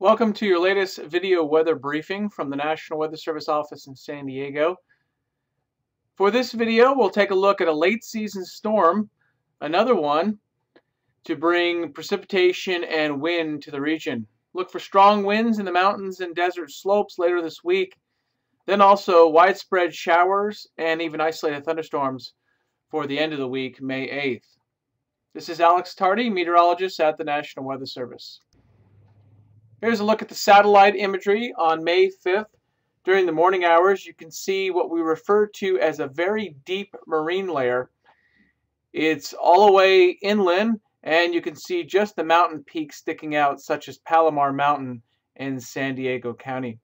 Welcome to your latest video weather briefing from the National Weather Service office in San Diego. For this video, we'll take a look at a late season storm, another one, to bring precipitation and wind to the region. Look for strong winds in the mountains and desert slopes later this week. Then also widespread showers and even isolated thunderstorms for the end of the week, May 8th. This is Alex Tardy, meteorologist at the National Weather Service. Here's a look at the satellite imagery on May 5th. During the morning hours, you can see what we refer to as a very deep marine layer. It's all the way inland, and you can see just the mountain peaks sticking out, such as Palomar Mountain in San Diego County.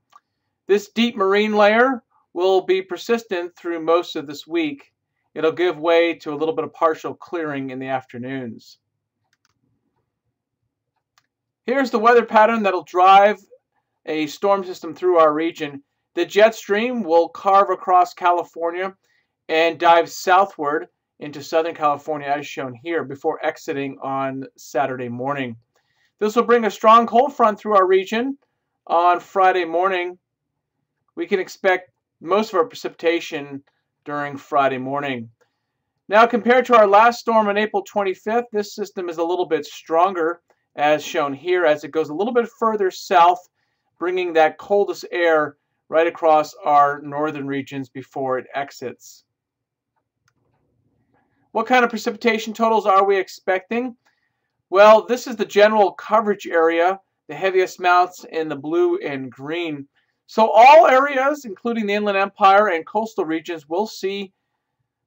This deep marine layer will be persistent through most of this week. It'll give way to a little bit of partial clearing in the afternoons. Here's the weather pattern that'll drive a storm system through our region. The jet stream will carve across California and dive southward into Southern California as shown here before exiting on Saturday morning. This will bring a strong cold front through our region on Friday morning. We can expect most of our precipitation during Friday morning. Now compared to our last storm on April 25th, this system is a little bit stronger as shown here as it goes a little bit further south, bringing that coldest air right across our northern regions before it exits. What kind of precipitation totals are we expecting? Well, this is the general coverage area, the heaviest amounts in the blue and green. So all areas, including the Inland Empire and coastal regions, will see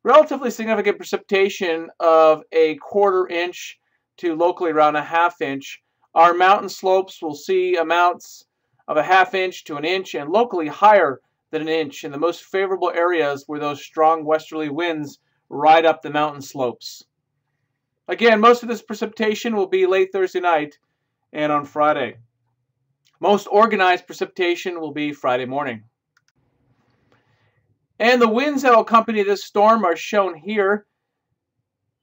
relatively significant precipitation of a quarter inch to locally around a half inch. Our mountain slopes will see amounts of a half inch to an inch and locally higher than an inch in the most favorable areas where those strong westerly winds ride up the mountain slopes. Again, most of this precipitation will be late Thursday night and on Friday. Most organized precipitation will be Friday morning. And the winds that will accompany this storm are shown here.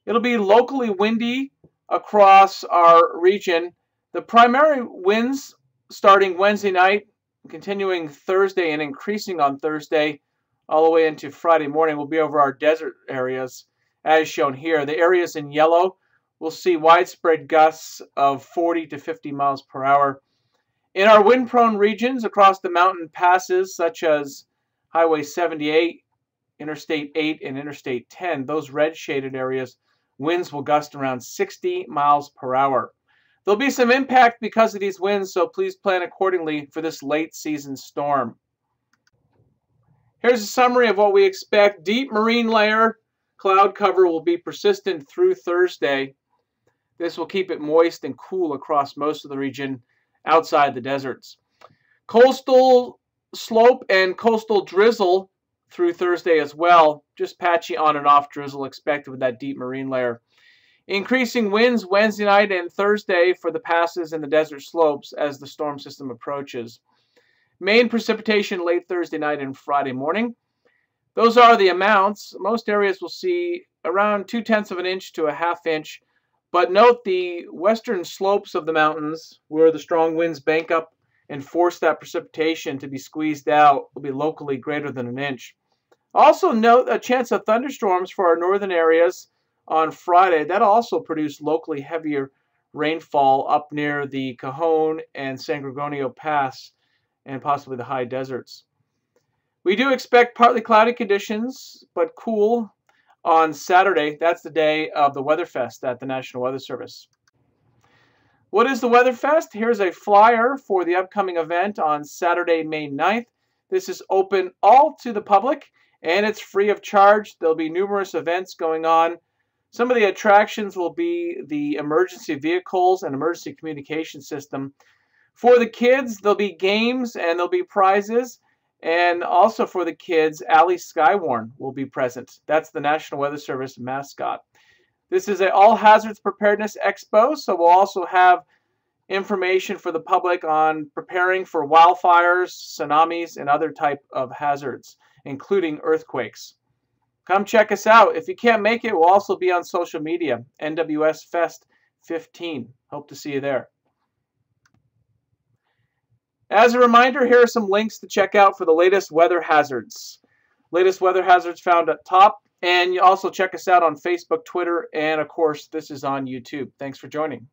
It'll be locally windy across our region. The primary winds starting Wednesday night, continuing Thursday and increasing on Thursday all the way into Friday morning will be over our desert areas as shown here. The areas in yellow will see widespread gusts of 40 to 50 miles per hour. In our wind-prone regions across the mountain passes such as Highway 78, Interstate 8, and Interstate 10, those red shaded areas Winds will gust around 60 miles per hour. There'll be some impact because of these winds, so please plan accordingly for this late season storm. Here's a summary of what we expect. Deep marine layer cloud cover will be persistent through Thursday. This will keep it moist and cool across most of the region outside the deserts. Coastal slope and coastal drizzle through Thursday as well. Just patchy on and off drizzle expected with that deep marine layer. Increasing winds Wednesday night and Thursday for the passes and the desert slopes as the storm system approaches. Main precipitation late Thursday night and Friday morning. Those are the amounts. Most areas will see around two-tenths of an inch to a half inch. But note the western slopes of the mountains where the strong winds bank up and force that precipitation to be squeezed out will be locally greater than an inch. Also note a chance of thunderstorms for our northern areas on Friday. That'll also produce locally heavier rainfall up near the Cajon and San Gorgonio Pass and possibly the high deserts. We do expect partly cloudy conditions, but cool on Saturday. That's the day of the Weatherfest at the National Weather Service. What is the Weatherfest? Here's a flyer for the upcoming event on Saturday, May 9th. This is open all to the public and it's free of charge. There'll be numerous events going on. Some of the attractions will be the emergency vehicles and emergency communication system. For the kids, there'll be games and there'll be prizes. And also for the kids, Owlie Skywarn will be present. That's the National Weather Service mascot. This is an all hazards preparedness expo, so we'll also have information for the public on preparing for wildfires, tsunamis, and other type of hazards including earthquakes. Come check us out. If you can't make it, we'll also be on social media, NWS Fest 15. Hope to see you there. As a reminder, here are some links to check out for the latest weather hazards. Latest weather hazards found at top. And you also check us out on Facebook, Twitter, and of course, this is on YouTube. Thanks for joining.